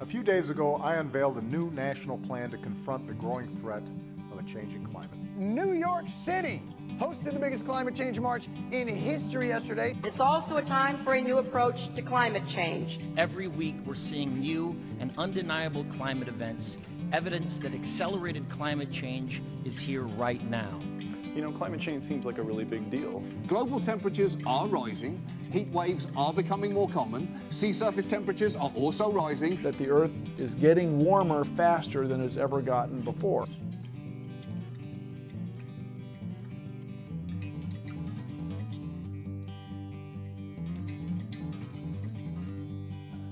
A few days ago, I unveiled a new national plan to confront the growing threat of a changing climate. New York City hosted the biggest climate change march in history yesterday. It's also a time for a new approach to climate change. Every week, we're seeing new and undeniable climate events, evidence that accelerated climate change is here right now. You know, climate change seems like a really big deal. Global temperatures are rising, heat waves are becoming more common, sea surface temperatures are also rising. That the Earth is getting warmer faster than it's ever gotten before.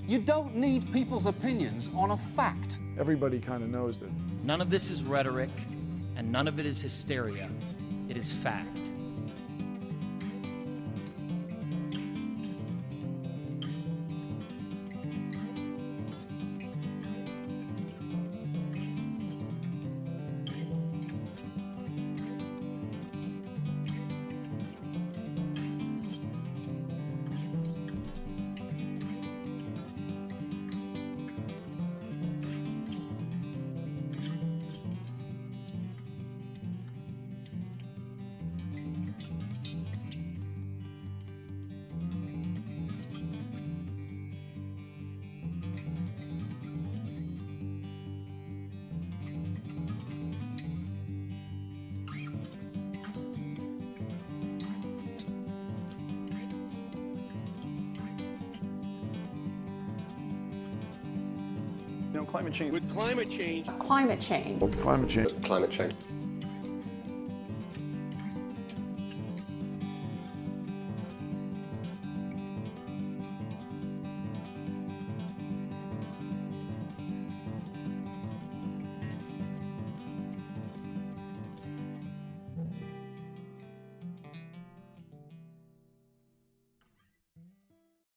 You don't need people's opinions on a fact. Everybody kind of knows that. None of this is rhetoric, and none of it is hysteria. It is fact. You know, climate change. With climate change, Climate change. Climate change. climate change.